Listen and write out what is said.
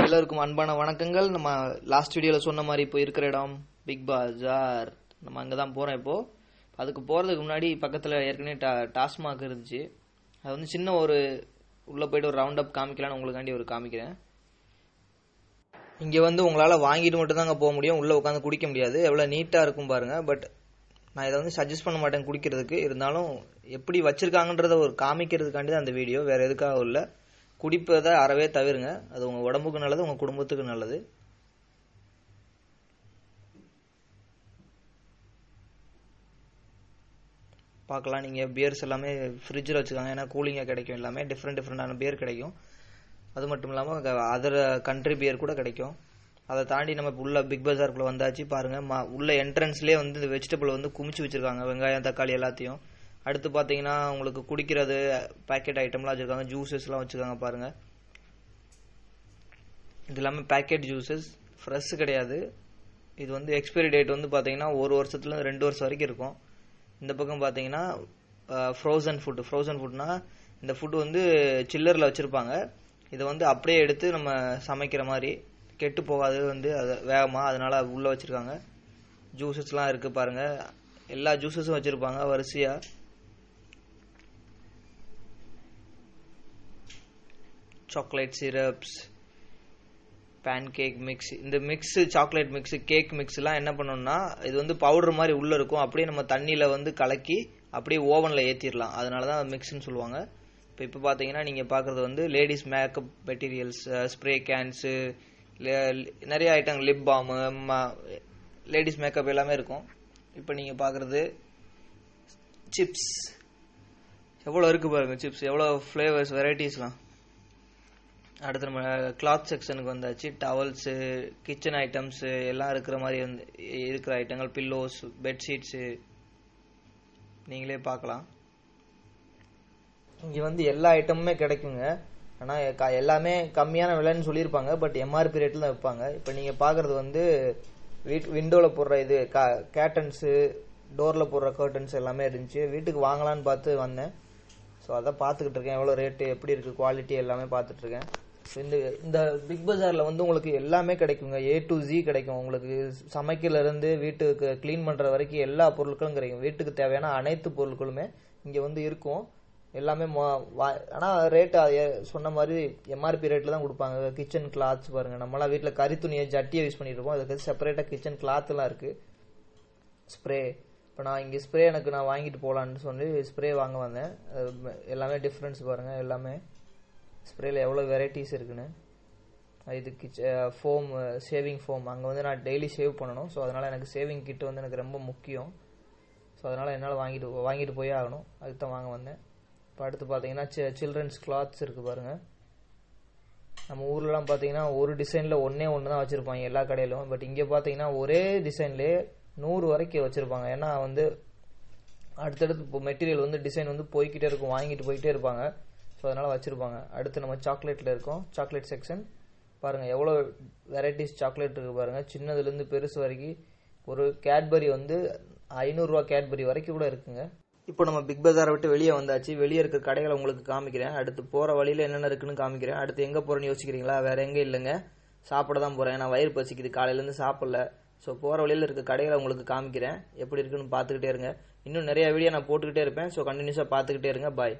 எல்லோருக்கும் அன்பான வணக்கங்கள். நம்ம லாஸ்ட் வீடியோவில் சொன்ன மாதிரி இப்போ இருக்கிற இடம் பிக் பஜார் நம்ம அங்கே தான் போகிறோம் இப்போது அதுக்கு போகிறதுக்கு முன்னாடி பக்கத்தில் ஏற்கனவே டா டாஸ்மாக் இருந்துச்சு. அது வந்து சின்ன ஒரு உள்ளே போயிட்டு ஒரு ரவுண்ட் அப் காமிக்கலான்னு உங்களுக்காண்டி ஒரு காமிக்கிறேன். இங்கே வந்து உங்களால் வாங்கிட்டு மட்டும் தாங்க போக முடியும். உள்ளே உட்காந்து குடிக்க முடியாது. எவ்வளோ நீட்டாக இருக்கும் பாருங்கள் பட் நான் இதை வந்து சஜஸ்ட் பண்ண மாட்டேன் குடிக்கிறதுக்கு. இருந்தாலும் எப்படி வச்சுருக்காங்கன்றத ஒரு காமிக்கிறதுக்காண்டி தான் அந்த வீடியோ வேறு எதுக்காக இல்லை. குடிப்பதை அறவே தவிருங்க. அது உங்கள் உடம்புக்கு நல்லது உங்கள் குடும்பத்துக்கு நல்லது. பார்க்கலாம். நீங்கள் பியர்ஸ் எல்லாமே ஃப்ரிட்ஜில் வச்சுக்காங்க. ஏன்னா கூலிங்காக கிடைக்கும் எல்லாமே. டிஃப்ரெண்ட் டிஃப்ரெண்டான பியர் கிடைக்கும். அது மட்டும் இல்லாமல் அதர் கண்ட்ரி பியர் கூட கிடைக்கும். அதை தாண்டி நம்ம உள்ள பிக் பஜாருக்குள்ளே வந்தாச்சு பாருங்கள் மா உள்ள என்ட்ரன்ஸ்லேயே வந்து இந்த வெஜிடபிள் வந்து குமிச்சு வச்சுருக்காங்க. வெங்காயம் தக்காளி எல்லாத்தையும். அடுத்து பார்த்தீங்கன்னா உங்களுக்கு குடிக்கிறது பேக்கெட் ஐட்டம்லாம் வச்சுருக்காங்க. ஜூஸஸ்லாம் வச்சுருக்காங்க பாருங்கள் இது எல்லாமே பேக்கெட் ஜூஸஸ் ஃப்ரெஷ் கிடையாது. இது வந்து எக்ஸ்பைரி டேட் வந்து பார்த்தீங்கன்னா ஒரு வருஷத்துலேருந்து ரெண்டு வருஷம் வரைக்கும் இருக்கும். இந்த பக்கம் பார்த்தீங்கன்னா ஃப்ரோசன் ஃபுட்டு ஃப்ரோசன் ஃபுட்னா இந்த ஃபுட்டு வந்து சில்லரில் வச்சுருப்பாங்க. இதை வந்து அப்படியே எடுத்து நம்ம சமைக்கிற மாதிரி. கெட்டு போகாது வந்து அது வேகமாக அதனால் உள்ளே வச்சுருக்காங்க. ஜூஸஸ்லாம் இருக்குது பாருங்கள் எல்லா ஜூஸஸும் வச்சுருப்பாங்க வரிசையாக chocolate syrups pancake mix இந்த மிக்ஸு சாக்லேட் மிக்ஸு கேக் மிக்ஸ்லாம் என்ன பண்ணணும்னா இது வந்து பவுடர் மாதிரி உள்ளே இருக்கும். அப்படியே நம்ம தண்ணியில் வந்து கலக்கி அப்படியே ஓவனில் ஏற்றிடலாம் அதனால தான் மிக்ஸ்ன்னு சொல்லுவாங்க. இப்போ இப்போ பார்த்தீங்கன்னா நீங்கள் பார்க்குறது வந்து ladies makeup materials spray cans நிறைய item lip balm ladies makeup எல்லாமே இருக்கும். இப்போ நீங்கள் பார்க்குறது சிப்ஸ் எவ்வளோ இருக்குது பாருங்கள் சிப்ஸ் எவ்வளோ ஃப்ளேவர்ஸ் வெரைட்டிஸ்லாம் அடுத்து நம்ம கிளாத் செக்ஷனுக்கு வந்தாச்சு டவல்ஸு கிச்சன் ஐட்டம்ஸு எல்லாம் இருக்கிற மாதிரி வந்து இருக்கிற ஐட்டங்கள் பில்லோஸ் பெட்ஷீட்ஸு நீங்களே பார்க்கலாம். இங்கே வந்து எல்லா ஐட்டமுமே கிடைக்குங்க. ஆனால் எல்லாமே கம்மியான விலைன்னு சொல்லியிருப்பாங்க பட் எம்ஆர்பி ரேட்டில் தான் விற்பாங்க. இப்போ நீங்கள் பார்க்குறது வந்து வீட் விண்டோவில் போடுற இது கா கேட்டன்ஸு டோரில் போடுற கர்டன்ஸ் எல்லாமே இருந்துச்சு. வீட்டுக்கு வாங்கலான்னு பார்த்து வந்தேன். ஸோ அதான் பார்த்துக்கிட்டு இருக்கேன் எவ்வளோ ரேட்டு எப்படி இருக்குது குவாலிட்டி எல்லாமே பார்த்துட்ருக்கேன் இந்த இந்த பிக் பஜாரில் வந்து உங்களுக்கு எல்லாமே கிடைக்குங்க. ஏ டு ஜி கிடைக்கும். உங்களுக்கு சமைக்கலேருந்து வீட்டுக்கு க்ளீன் பண்ணுற வரைக்கும் எல்லா பொருட்களும் கிடைக்கும். வீட்டுக்கு தேவையான அனைத்து பொருட்களுமே இங்கே வந்து இருக்கும். எல்லாமே ஆனால் ரேட்டு சொன்ன மாதிரி எம்ஆர்பி ரேட்டில் தான் கொடுப்பாங்க. கிச்சன் கிளாத்ஸ் பாருங்கள் நம்மளாம் வீட்டில் கறி துணியை ஜட்டியை யூஸ் பண்ணிட்டு இருப்போம். அதுக்கு செப்பரேட்டாக கிச்சன் கிளாத்லாம் இருக்குது ஸ்ப்ரே இப்போ நான் இங்கே ஸ்ப்ரே எனக்கு நான் வாங்கிட்டு போகலான்னு சொல்லி ஸ்ப்ரே வாங்க வந்தேன். எல்லாமே டிஃப்ரென்ஸ் பாருங்கள் எல்லாமே ஸ்ப்ரேயில் எவ்வளோ வெரைட்டிஸ் இருக்குன்னு? இது ஃபோம் ஷேவிங் ஃபோம் அங்கே வந்து நான் டெய்லி ஷேவ் பண்ணணும். ஸோ அதனால் எனக்கு ஷேவிங் கிட் வந்து எனக்கு ரொம்ப முக்கியம். ஸோ அதனால் என்னால் வாங்கிட்டு வாங்கிட்டு போயே ஆகணும். அதுக்கு தான் வாங்க வந்தேன். இப்போ அடுத்து பார்த்தீங்கன்னா சில்ட்ரன்ஸ் கிளாத்ஸ் இருக்குது பாருங்கள் நம்ம ஊர்லலாம் பார்த்தீங்கன்னா ஒரு டிசைனில் ஒன்றே ஒன்று தான் வச்சுருப்பாங்க எல்லா கடையிலும். பட் இங்கே பார்த்தீங்கன்னா ஒரே டிசைன்லேயே நூறு வரைக்கும் வச்சுருப்பாங்க. ஏன்னா வந்து அடுத்தடுத்து இப்போ மெட்டீரியல் வந்து டிசைன் வந்து போய்கிட்டே இருக்கும். வாங்கிட்டு போய்கிட்டே இருப்பாங்க. ஸோ அதனால் வச்சுருப்பாங்க. அடுத்து நம்ம சாக்லேட்டில் இருக்கோம். சாக்லேட் செக்ஷன் பாருங்கள் எவ்வளோ வெரைட்டிஸ் சாக்லேட் இருக்குது பாருங்கள் சின்னதுலேருந்து பெருசு வரைக்கும் ஒரு கேட்பரி வந்து ஐநூறுரூவா கேட்பரி வரைக்கும் கூட இருக்குங்க. இப்போ நம்ம பிக் பஜாரை விட்டு வெளியே வந்தாச்சு. வெளியே இருக்கிற கடைகளை உங்களுக்கு காமிக்கிறேன். அடுத்து போகிற வழியில் என்னென்ன இருக்குன்னு காமிக்கிறேன். அடுத்து எங்கே போகிறேன்னு யோசிக்கிறீங்களா? வேறு எங்கே இல்லைங்க. சாப்பிட தான் போகிறேன் நான் வயிறு பசிக்குது. காலையிலேருந்து சாப்பிடல. ஸோ போகிற வழியில் இருக்க கடைகளை உங்களுக்கு காமிக்கிறேன். எப்படி இருக்குன்னு பார்த்துக்கிட்டே இருங்க. இன்னும் நிறைய வீடியோ நான் போட்டுக்கிட்டே இருப்பேன். ஸோ கண்டினியூஸாக பார்த்துக்கிட்டே இருங்க. பாய்